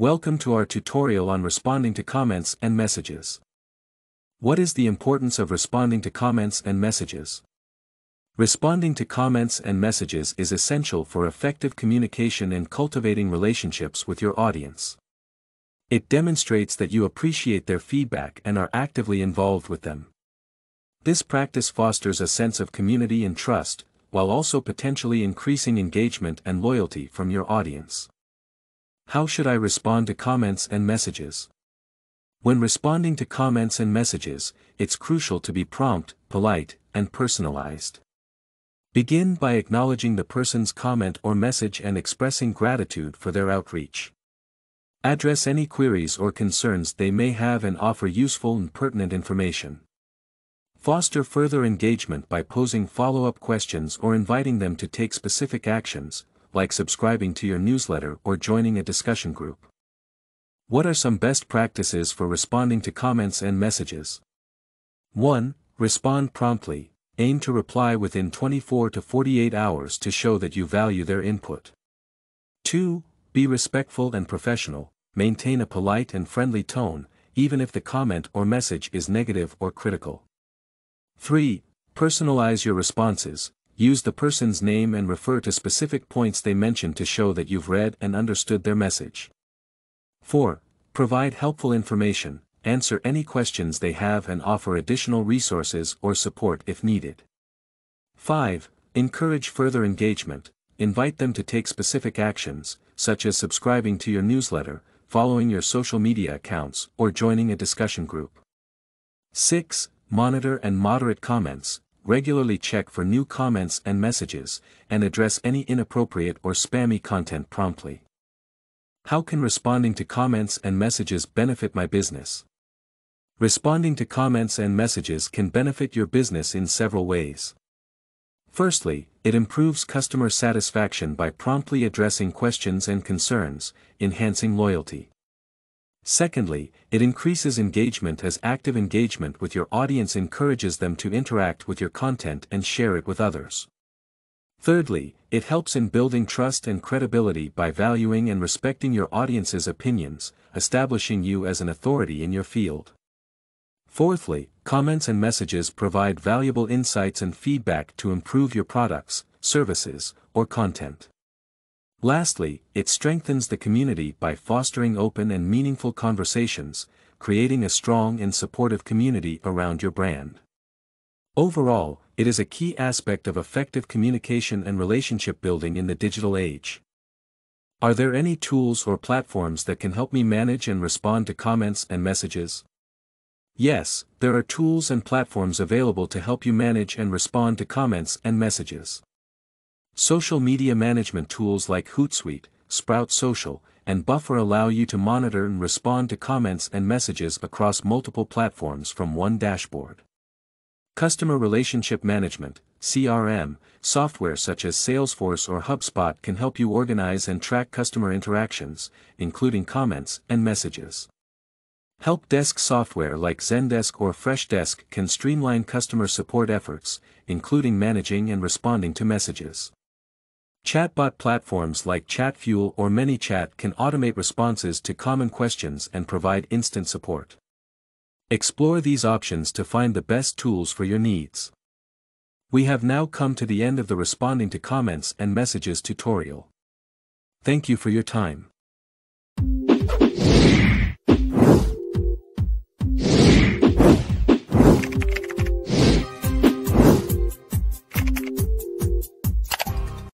Welcome to our tutorial on responding to comments and messages. What is the importance of responding to comments and messages? Responding to comments and messages is essential for effective communication and cultivating relationships with your audience. It demonstrates that you appreciate their feedback and are actively involved with them. This practice fosters a sense of community and trust, while also potentially increasing engagement and loyalty from your audience. How should I respond to comments and messages? When responding to comments and messages, it's crucial to be prompt, polite, and personalized. Begin by acknowledging the person's comment or message and expressing gratitude for their outreach. Address any queries or concerns they may have and offer useful and pertinent information. Foster further engagement by posing follow-up questions or inviting them to take specific actions, like subscribing to your newsletter or joining a discussion group. What are some best practices for responding to comments and messages? 1. Respond promptly, aim to reply within 24 to 48 hours to show that you value their input. 2. Be respectful and professional, maintain a polite and friendly tone, even if the comment or message is negative or critical. 3. Personalize your responses, use the person's name and refer to specific points they mention to show that you've read and understood their message. 4. Provide helpful information, answer any questions they have and offer additional resources or support if needed. 5. Encourage further engagement, invite them to take specific actions, such as subscribing to your newsletter, following your social media accounts, or joining a discussion group. 6. Monitor and moderate comments, regularly check for new comments and messages, and address any inappropriate or spammy content promptly. How can responding to comments and messages benefit my business? Responding to comments and messages can benefit your business in several ways. Firstly, it improves customer satisfaction by promptly addressing questions and concerns, enhancing loyalty. Secondly, it increases engagement as active engagement with your audience encourages them to interact with your content and share it with others. Thirdly, it helps in building trust and credibility by valuing and respecting your audience's opinions, establishing you as an authority in your field. Fourthly, comments and messages provide valuable insights and feedback to improve your products, services, or content. Lastly, it strengthens the community by fostering open and meaningful conversations, creating a strong and supportive community around your brand. Overall, it is a key aspect of effective communication and relationship building in the digital age. Are there any tools or platforms that can help me manage and respond to comments and messages? Yes, there are tools and platforms available to help you manage and respond to comments and messages. Social media management tools like Hootsuite, Sprout Social, and Buffer allow you to monitor and respond to comments and messages across multiple platforms from one dashboard. Customer Relationship Management, CRM, software such as Salesforce or HubSpot can help you organize and track customer interactions, including comments and messages. Help desk software like Zendesk or Freshdesk can streamline customer support efforts, including managing and responding to messages. Chatbot platforms like Chatfuel or ManyChat can automate responses to common questions and provide instant support. Explore these options to find the best tools for your needs. We have now come to the end of the responding to comments and messages tutorial. Thank you for your time.